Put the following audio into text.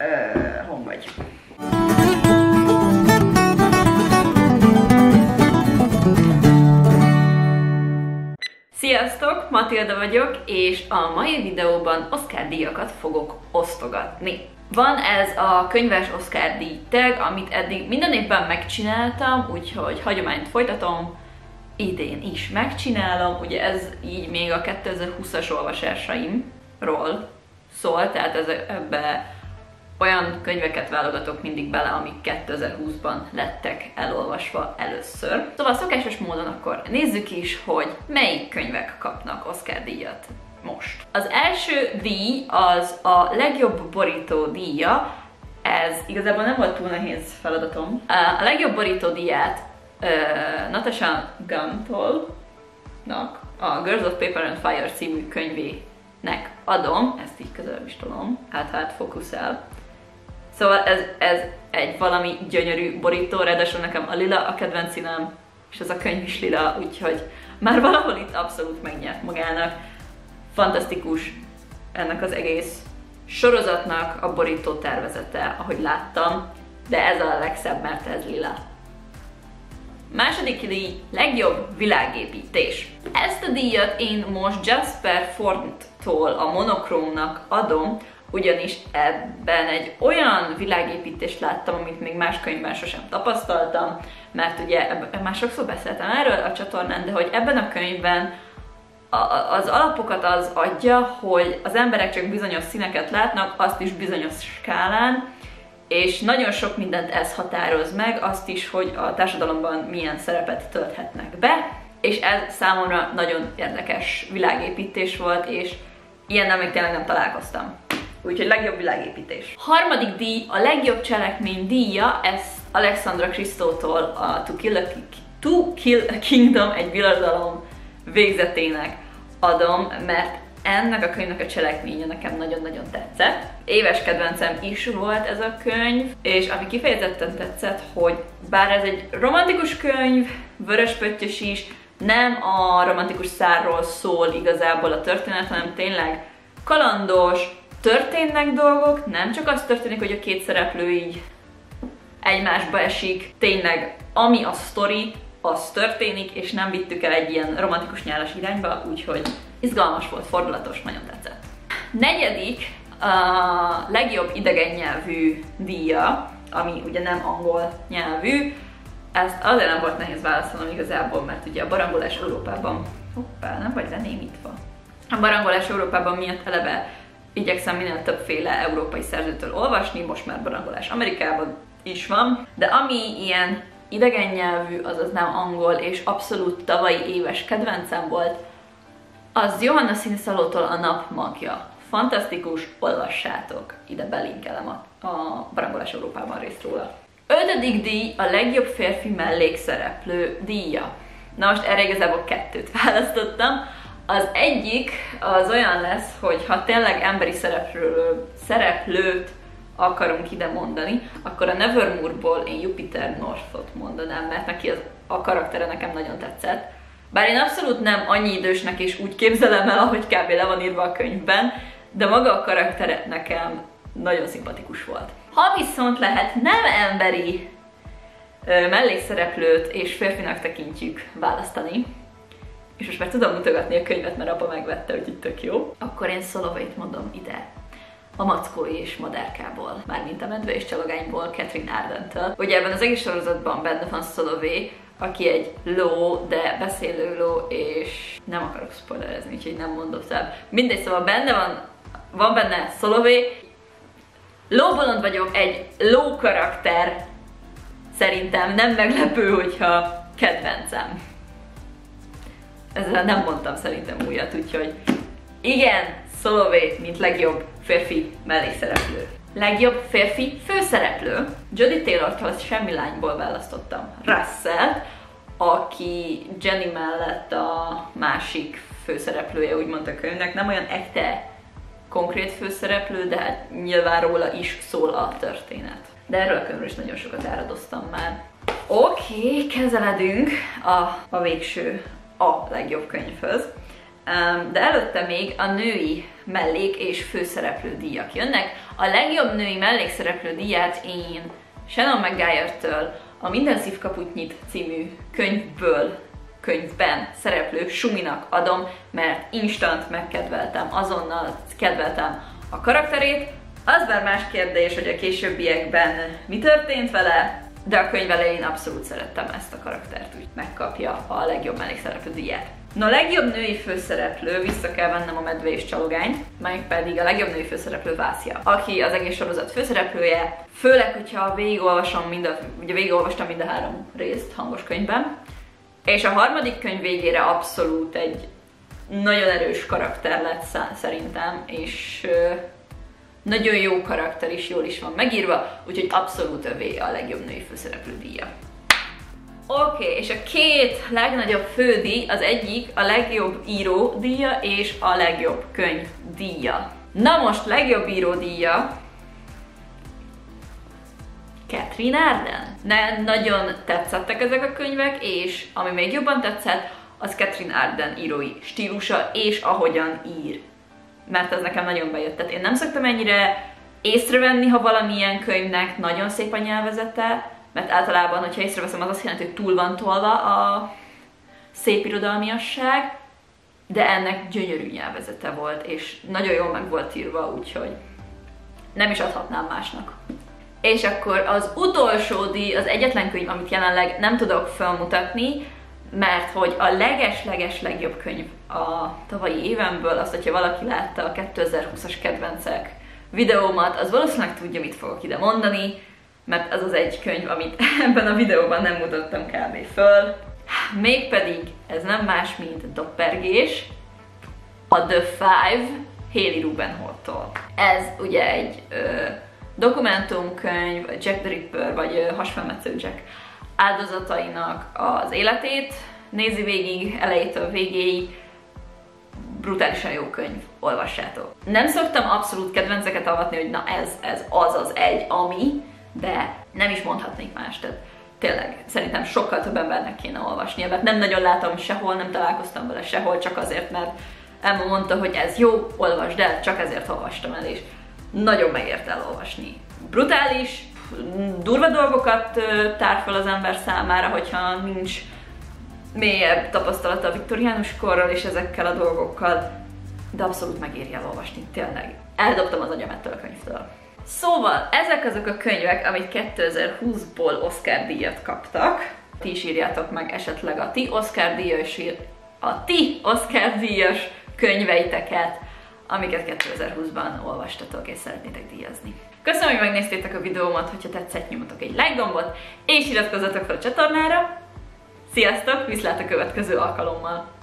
Uh? Sziasztok, Matilda vagyok, és a mai videóban Oscar díjakat fogok osztogatni. Van ez a könyves Oscar díj tag, amit eddig minden évben megcsináltam, úgyhogy hagyományt folytatom, idén is megcsinálom, ugye ez így még a 2020-as olvasásaimról szól, tehát ez ebbe olyan könyveket válogatok mindig bele, amik 2020-ban lettek elolvasva először. Szóval szokásos módon akkor nézzük is, hogy melyik könyvek kapnak Oscar díjat most. Az első díj az a legjobb borító díja, ez igazából nem volt túl nehéz feladatom. A legjobb borító díját uh, Natasha Gantol a Girls of Paper and Fire című könyvének adom, ezt így közelebb is tudom, hát hát fókuszál. Szóval ez, ez egy valami gyönyörű borító, ráadásul nekem a lila a kedvenc színem, és ez a könyv is lila, úgyhogy már valahol itt abszolút megnyert magának. Fantasztikus ennek az egész sorozatnak a borító tervezete, ahogy láttam, de ez a legszebb, mert ez lila. Második díj, legjobb világépítés. Ezt a díjat én most Jasper Ford-tól a monokrómnak adom, ugyanis ebben egy olyan világépítést láttam, amit még más könyvben sosem tapasztaltam, mert ugye ebben, már sokszor beszéltem erről a csatornán, de hogy ebben a könyvben az alapokat az adja, hogy az emberek csak bizonyos színeket látnak, azt is bizonyos skálán, és nagyon sok mindent ez határoz meg, azt is, hogy a társadalomban milyen szerepet tölthetnek be, és ez számomra nagyon érdekes világépítés volt, és ilyennel még tényleg nem találkoztam. Úgyhogy legjobb világépítés. Harmadik díj, a legjobb cselekmény díja, ez Alexandra Kristótól a To Kill a, to Kill a Kingdom egy birodalom végzetének adom, mert ennek a könyvnek a cselekménye nekem nagyon-nagyon tetszett. Éves kedvencem is volt ez a könyv, és ami kifejezetten tetszett, hogy bár ez egy romantikus könyv, vöröspöttyös is, nem a romantikus szárról szól igazából a történet, hanem tényleg kalandos, történnek dolgok, nem csak az történik, hogy a két szereplő így egymásba esik, tényleg ami a sztori, az történik, és nem vittük el egy ilyen romantikus nyálas irányba, úgyhogy izgalmas volt, fordulatos, nagyon tetszett. Negyedik, a legjobb idegen nyelvű díja, ami ugye nem angol nyelvű, ezt azért nem volt nehéz válaszolnom igazából, mert ugye a barangolás Európában, hoppá, nem vagy lenémítva. A barangolás Európában miatt eleve igyekszem minél többféle európai szerzőtől olvasni, most már barangolás Amerikában is van, de ami ilyen idegen nyelvű, azaz nem angol, és abszolút tavalyi éves kedvencem volt, az Johanna Színszalótól a nap magja. Fantasztikus, olvassátok. Ide belinkelem a, a Barangolás Európában részt róla. Ötödik díj a legjobb férfi mellékszereplő díja. Na most erre igazából kettőt választottam. Az egyik az olyan lesz, hogy ha tényleg emberi szereplő, szereplőt akarunk ide mondani, akkor a Nevermore-ból én Jupiter Northot mondanám, mert neki az, a karaktere nekem nagyon tetszett. Bár én abszolút nem annyi idősnek és úgy képzelem el, ahogy kb. le van írva a könyvben, de maga a karaktere nekem nagyon szimpatikus volt. Ha viszont lehet nem emberi mellékszereplőt és férfinak tekintjük választani, és most már tudom mutogatni a könyvet, mert apa megvette, hogy itt tök jó, akkor én Szolovait mondom ide. A Mackói és Madárkából, mármint a Medve és Csalogányból, Catherine Ardentől. Ugye ebben az egész sorozatban benne van Szolové, aki egy ló, de beszélő ló, és nem akarok spoilerezni, úgyhogy nem mondom tovább. Mindegy, szóval benne van, van benne Szolové, lóbolond vagyok, egy ló karakter, szerintem nem meglepő, hogyha kedvencem ezzel nem mondtam szerintem újat, úgyhogy igen, Szolové, mint legjobb férfi mellékszereplő. Legjobb férfi főszereplő. Jodie Taylor-tól semmi lányból választottam. Russell, aki Jenny mellett a másik főszereplője, úgymond a könyvnek, nem olyan ekte konkrét főszereplő, de hát nyilván róla is szól a történet. De erről a könyvről is nagyon sokat áradoztam már. Oké, okay, kezeledünk a, a végső a legjobb könyvhöz. de előtte még a női mellék és főszereplő díjak jönnek. A legjobb női mellékszereplő díját én Shannon McGuire-től a Minden szívkaput nyit című könyvből könyvben szereplő Suminak adom, mert instant megkedveltem, azonnal kedveltem a karakterét. Az már más kérdés, hogy a későbbiekben mi történt vele, de a könyv elején abszolút szerettem ezt a karaktert, úgy megkapja a legjobb mellékszereplő díját. Na a legjobb női főszereplő, vissza kell vennem a medve és csalogányt, meg pedig a legjobb női főszereplő Vászia, aki az egész sorozat főszereplője, főleg, hogyha végigolvasom mind a, ugye végigolvastam mind a három részt hangos könyvben, és a harmadik könyv végére abszolút egy nagyon erős karakter lett szerintem, és nagyon jó karakter is, jól is van megírva, úgyhogy abszolút övé a legjobb női főszereplő díja. Oké, okay, és a két legnagyobb fődíj, az egyik a legjobb író díja és a legjobb könyv díja. Na most legjobb író díja Catherine Arden. Ne, nagyon tetszettek ezek a könyvek, és ami még jobban tetszett, az Catherine Arden írói stílusa, és ahogyan ír. Mert ez nekem nagyon bejött. Tehát én nem szoktam ennyire észrevenni, ha valamilyen könyvnek nagyon szép a nyelvezete, mert általában, hogyha észreveszem, az azt jelenti, hogy túl van tolva a szép irodalmiasság, de ennek gyönyörű nyelvezete volt, és nagyon jól meg volt írva, úgyhogy nem is adhatnám másnak. És akkor az utolsó díj, az egyetlen könyv, amit jelenleg nem tudok felmutatni, mert hogy a leges-leges legjobb könyv a tavalyi évemből, azt, hogyha valaki látta a 2020-as kedvencek videómat, az valószínűleg tudja, mit fogok ide mondani, mert az az egy könyv, amit ebben a videóban nem mutattam kb. föl. Mégpedig ez nem más, mint Doppergés, a The Five, Haley Rubenholtól. Ez ugye egy ö, dokumentumkönyv, Jack the Ripper, vagy hasfelmetsző Jack áldozatainak az életét, nézi végig, elejétől végéig, brutálisan jó könyv, olvassátok. Nem szoktam abszolút kedvenceket alvatni, hogy na ez, ez az az egy, ami, de nem is mondhatnék más, tehát tényleg szerintem sokkal több embernek kéne olvasnia, mert nem nagyon látom sehol, nem találkoztam vele sehol, csak azért, mert Emma mondta, hogy ez jó, olvasd el, csak ezért olvastam el, és nagyon megért elolvasni. Brutális, durva dolgokat tár fel az ember számára, hogyha nincs mélyebb tapasztalata a viktoriánus korral és ezekkel a dolgokkal, de abszolút megéri elolvasni, tényleg. Eldobtam az agyam ettől a könyvtől. Szóval, ezek azok a könyvek, amik 2020-ból Oscar díjat kaptak. Ti is írjátok meg esetleg a ti Oscar díjas, a ti Oscar díjas könyveiteket, amiket 2020-ban olvastatok és szeretnétek díjazni. Köszönöm, hogy megnéztétek a videómat, hogyha tetszett, nyomatok egy like gombot, és iratkozzatok fel a csatornára. Sziasztok, viszlát a következő alkalommal!